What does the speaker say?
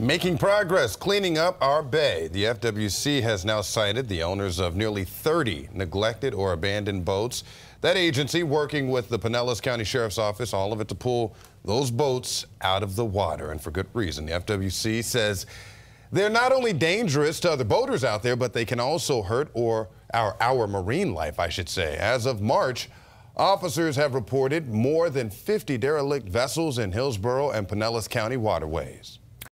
Making progress cleaning up our bay. The FWC has now cited the owners of nearly 30 neglected or abandoned boats. That agency working with the Pinellas County Sheriff's Office, all of it to pull those boats out of the water, and for good reason. The FWC says they're not only dangerous to other boaters out there, but they can also hurt or our, our marine life, I should say. As of March, officers have reported more than 50 derelict vessels in Hillsborough and Pinellas County waterways.